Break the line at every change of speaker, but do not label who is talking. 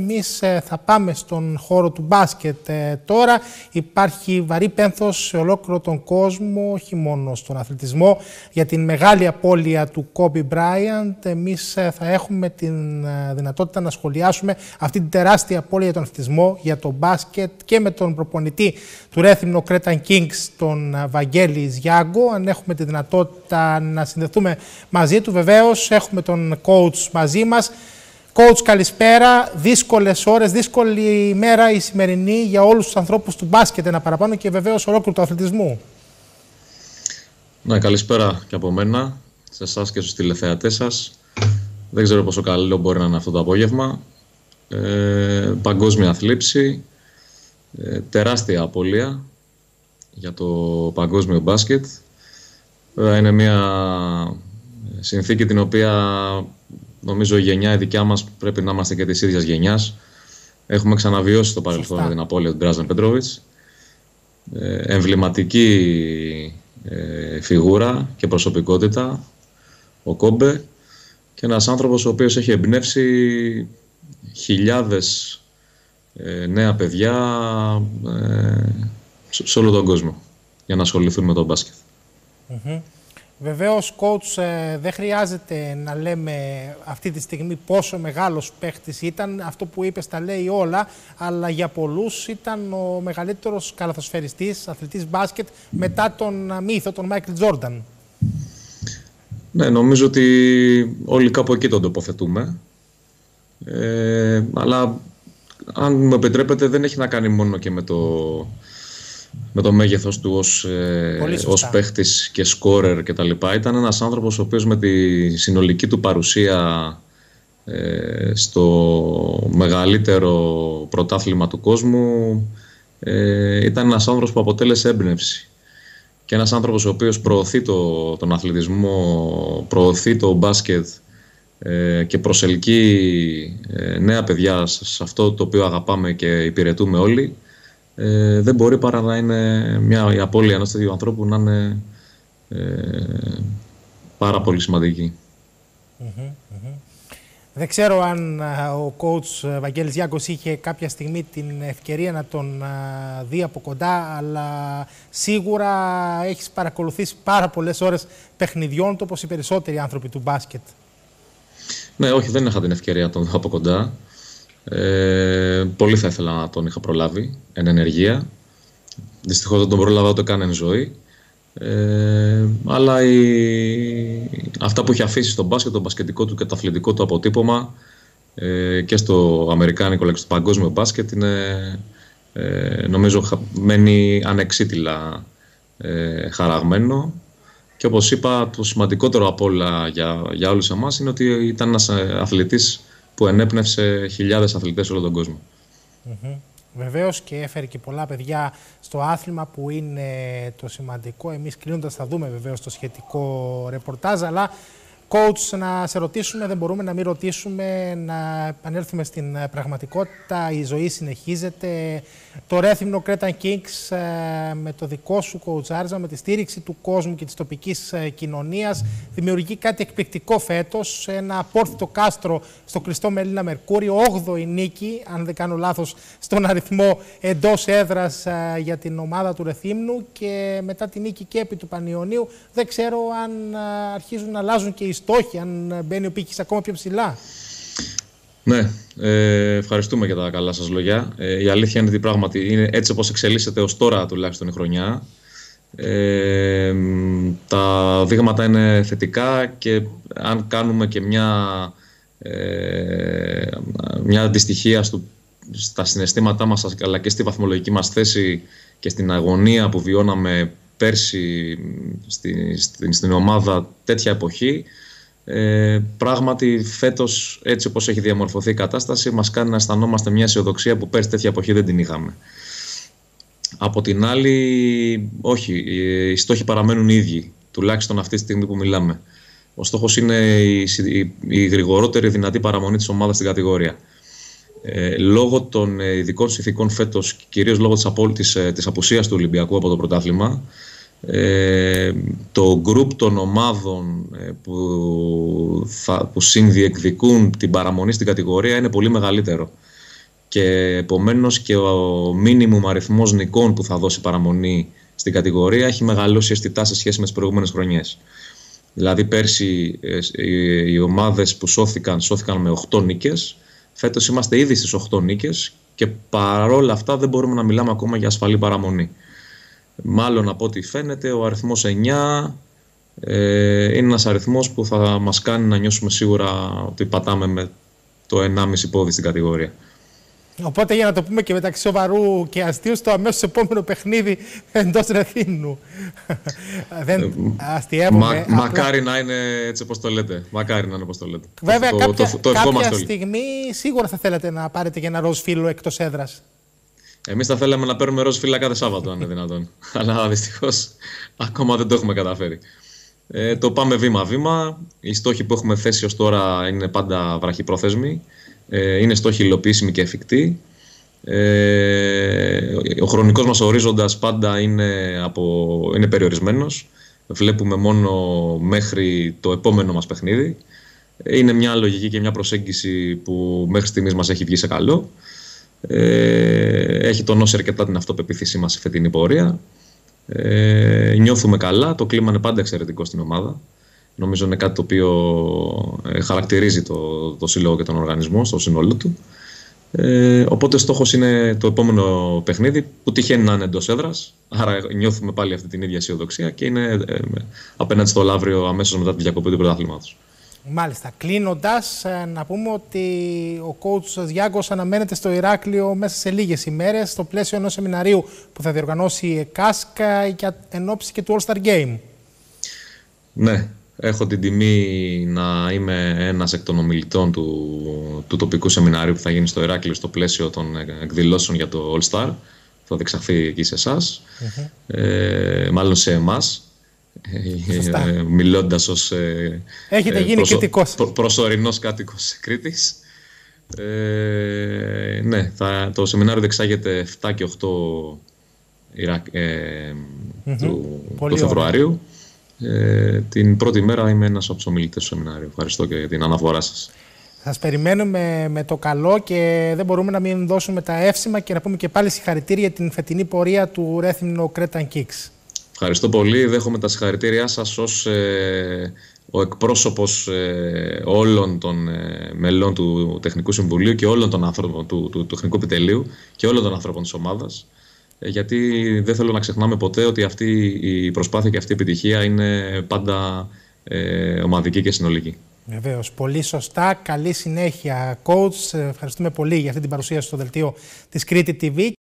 Εμείς ε, θα πάμε στον χώρο του μπάσκετ ε, τώρα. Υπάρχει βαρύ πένθος σε ολόκληρο τον κόσμο, όχι μόνο στον αθλητισμό, για την μεγάλη απώλεια του Κόμπι Μπράιαντ. Εμείς ε, θα έχουμε την δυνατότητα να σχολιάσουμε αυτή την τεράστια απώλεια για τον αθλητισμό, για τον μπάσκετ και με τον προπονητή του Ρέθυμνο Κρέταν Kings, τον Βαγγέλη Ζιάγκο. Αν έχουμε τη δυνατότητα να συνδεθούμε μαζί του, βεβαίως έχουμε τον coach μαζί μας. Coach, καλησπέρα. Δύσκολες ώρες, δύσκολη ημέρα η σημερινή για όλους τους ανθρώπους του μπάσκετ ένα παραπάνω και βεβαίως ολόκληρου του αθλητισμού.
Ναι, καλησπέρα και από μένα, σε εσάς και στους τηλεθεατές σας. Δεν ξέρω πόσο καλό μπορεί να είναι αυτό το απόγευμα. Ε, παγκόσμια θλίψη, ε, τεράστια απώλεια για το παγκόσμιο μπάσκετ. είναι μια συνθήκη την οποία νομίζω η γενιά η δικιά μας πρέπει να είμαστε και της ίδιας γενιάς. Έχουμε ξαναβιώσει το παρελθόν με την απώλεια του Ντράζαν Πετρόβιτς. Ε, εμβληματική ε, φιγούρα και προσωπικότητα ο Κόμπε και ένας άνθρωπος ο οποίος έχει εμπνεύσει χιλιάδες ε, νέα παιδιά ε, σε όλο τον κόσμο για να ασχοληθούν με τον μπάσκετ.
Βεβαίως, coach, ε, δεν χρειάζεται να λέμε αυτή τη στιγμή πόσο μεγάλος παίχτης ήταν. Αυτό που είπες τα λέει όλα, αλλά για πολλούς ήταν ο μεγαλύτερος καλαθοσφαιριστής, αθλητής μπάσκετ, μετά τον μύθο, τον Μάικλ Τζόρνταν.
Ναι, νομίζω ότι όλοι κάπου εκεί τον τοποθετούμε. Ε, αλλά αν μου επιτρέπετε δεν έχει να κάνει μόνο και με το με το μέγεθος του ως, ε, ως παίχτης και σκόρερ και τα λοιπά. Ήταν ένας άνθρωπος ο οποίος με τη συνολική του παρουσία ε, στο μεγαλύτερο πρωτάθλημα του κόσμου ε, ήταν ένας άνθρωπος που αποτέλεσε έμπνευση. Και ένας άνθρωπος ο οποίος προωθεί το, τον αθλητισμό, προωθεί το μπάσκετ ε, και προσελκύει ε, νέα παιδιά σε αυτό το οποίο αγαπάμε και υπηρετούμε όλοι ε, δεν μπορεί παρά να είναι μια, η απώλεια ενός τέτοιου ανθρώπου να είναι ε, πάρα πολύ σημαντική.
Δεν ξέρω αν ο coach Βαγγέλης Γιάγκος είχε κάποια στιγμή την ευκαιρία να τον δει από κοντά, αλλά σίγουρα έχεις παρακολουθήσει πάρα πολλές ώρες παιχνιδιών, το όπως οι περισσότεροι άνθρωποι του μπάσκετ.
Ναι, όχι, δεν είχα την ευκαιρία να τον δω από κοντά. Ε, πολύ θα ήθελα να τον είχα προλάβει εν ενεργεία. Δυστυχώς δεν τον πρόλαβα ούτε καν εν ζωή. Ε, αλλά η... αυτά που έχει αφήσει στο μπάσκετ, το μπασκετικό του και το αθλητικό του αποτύπωμα ε, και στο αμερικάνικο αλλά και στο παγκόσμιο μπάσκετ είναι ε, νομίζω μένει ανεξίτηλα ε, χαραγμένο και όπως είπα το σημαντικότερο από όλα για, για όλους εμάς είναι ότι ήταν ένας ε, αθλητής που ενέπνευσε χιλιάδες αθλητές σε όλο τον κόσμο.
Mm Βεβαίως και έφερε και πολλά παιδιά στο άθλημα που είναι το σημαντικό. Εμείς κλείνοντας θα δούμε βεβαίως το σχετικό ρεπορτάζ, αλλά Coach, να σε ρωτήσουμε, δεν μπορούμε να μην ρωτήσουμε, να επανέλθουμε στην ε, πραγματικότητα. Η ζωή συνεχίζεται. Το Ρέθυμνο Cretan Kings ε, με το δικό σου coach με τη στήριξη του κόσμου και της τοπικής ε, κοινωνίας, δημιουργεί κάτι εκπληκτικό φέτος. Ένα απόρθητο κάστρο στο κλειστό Μελίνα Μερκούριο, 8η νίκη, αν δεν κάνω λάθος, στον αριθμό εντός έδρας για την ομάδα του Ρεθύμνου και μετά την νίκη και επί του Πανιωνίου. Δεν ξέρω αν αρχίζουν να αλλάζουν και οι στόχοι, αν μπαίνει ο πύχης ακόμα πιο ψηλά.
Ναι, ε, ευχαριστούμε για τα καλά σας λόγια. Ε, η αλήθεια είναι ότι πράγματι είναι έτσι όπως εξελίσσεται ως τώρα τουλάχιστον η χρονιά. Ε, τα δείγματα είναι θετικά και αν κάνουμε και μια, ε, μια αντιστοιχία στο, στα συναισθήματά μας αλλά και στη βαθμολογική μας θέση και στην αγωνία που βιώναμε πέρσι στη, στην, στην ομάδα τέτοια εποχή ε, πράγματι, φέτος, έτσι όπως έχει διαμορφωθεί η κατάσταση, μας κάνει να αισθανόμαστε μια αισιοδοξία που πέρσι τέτοια εποχή δεν την είχαμε. Από την άλλη, όχι, οι στόχοι παραμένουν οι ίδιοι, τουλάχιστον αυτή τη στιγμή που μιλάμε. Ο στόχος είναι η, η, η, γρηγορότερη δυνατή παραμονή της ομάδας στην κατηγορία. Ε, λόγω των ειδικών συνθηκών φέτος, κυρίως λόγω της της, της απουσίας του Ολυμπιακού από το πρωτάθλημα, ε, το γκρουπ των ομάδων ε, που, θα, που συνδιεκδικούν την παραμονή στην κατηγορία είναι πολύ μεγαλύτερο. και επομένως και ο μίνιμουμ αριθμός νικών που θα δώσει παραμονή στην κατηγορία έχει μεγαλώσει αισθητά σε σχέση με τις προηγούμενες χρονιές. Δηλαδή πέρσι ε, οι ομάδες που σώθηκαν, σώθηκαν με 8 νίκες. Φέτος είμαστε ήδη στις 8 νίκες και παρόλα αυτά δεν μπορούμε να μιλάμε ακόμα για ασφαλή παραμονή. Μάλλον από ό,τι φαίνεται ο αριθμός 9 ε, είναι ένας αριθμός που θα μας κάνει να νιώσουμε σίγουρα ότι πατάμε με το 1,5 πόδι στην κατηγορία.
Οπότε για να το πούμε και μεταξύ σοβαρού και αστείου, στο αμέσως επόμενο παιχνίδι εντός Ρεθίνου.
Δεν ε, αστείευομαι. Μα, μακάρι να είναι έτσι όπως το λέτε. Μακάρι να είναι όπως το λέτε.
Βέβαια, το, κάποια, το, κάποια στιγμή σίγουρα θα θέλατε να πάρετε και ένα ροζ φίλο εκτός έδρας.
Εμείς θα θέλαμε να παίρνουμε ροζ φύλλα κάθε Σάββατο, αν είναι δυνατόν. Αλλά δυστυχώς ακόμα δεν το έχουμε καταφέρει. Ε, το πάμε βήμα-βήμα. Οι στόχοι που έχουμε θέσει ως τώρα είναι πάντα βραχυπρόθεσμοι. Ε, είναι στόχοι υλοποιήσιμοι και εφικτοί. Ε, ο χρονικός μας ορίζοντας πάντα είναι, από, είναι περιορισμένος. Βλέπουμε μόνο μέχρι το επόμενο μας παιχνίδι. Είναι μια λογική και μια προσέγγιση που μέχρι στιγμής μας έχει βγει σε καλό. Ε, έχει τονώσει αρκετά την αυτοπεποίθησή μας σε φετινή πορεία. Ε, νιώθουμε καλά, το κλίμα είναι πάντα εξαιρετικό στην ομάδα. Νομίζω είναι κάτι το οποίο ε, χαρακτηρίζει το, το σύλλογο και τον οργανισμό στο σύνολό του. Ε, οπότε στόχος είναι το επόμενο παιχνίδι που τυχαίνει να είναι εντός έδρας. Άρα νιώθουμε πάλι αυτή την ίδια αισιοδοξία και είναι ε, απέναντι στο Λαύριο αμέσως μετά τη διακοπή του πρωτάθληματος.
Μάλιστα. Κλείνοντας, ε, να πούμε ότι ο coach Διάγκο αναμένεται στο Ηράκλειο μέσα σε λίγες ημέρες στο πλαίσιο ενός σεμιναρίου που θα διοργανώσει η ΕΚΑΣΚΑ για ενόψη και του All Star Game.
Ναι, Έχω την τιμή να είμαι ένας εκ των ομιλητών του, του τοπικού σεμινάριου που θα γίνει στο Ηράκλειο στο πλαίσιο των εκδηλώσεων για το All Star. Θα διεξαχθεί εκεί σε εσάς, ε, μάλλον σε εμάς. Ε, μιλώντας ως
ε, Έχετε ε, γίνει προσω,
προσωρινός κάτοικος Κρήτης. Ε, ναι, θα, το σεμινάριο διεξάγεται 7 και 8 Ιράκ, ε, του, του Φεβρουαρίου. Ε, την πρώτη μέρα είμαι ένας από τους ομιλητές του σεμινάριου. Ευχαριστώ και για την αναφορά σας.
Σας περιμένουμε με το καλό και δεν μπορούμε να μην δώσουμε τα εύσημα και να πούμε και πάλι συγχαρητήρια για την φετινή πορεία του Ρέθυμνο Cretan Kicks.
Ευχαριστώ πολύ. Δέχομαι τα συγχαρητήριά σας ως ε, ο εκπρόσωπος ε, όλων των ε, μελών του Τεχνικού Συμβουλίου και όλων των άνθρωπων του, του, του Τεχνικού Επιτελείου και όλων των ανθρώπων της ομάδας. Ε, γιατί δεν θέλω να ξεχνάμε ποτέ ότι αυτή η προσπάθεια και αυτή η επιτυχία είναι πάντα ε, ομαδική και συνολική.
Βεβαίως. Πολύ σωστά. Καλή συνέχεια, coach. Ευχαριστούμε πολύ για αυτή την παρουσίαση στο δελτίο της Κρήτη TV.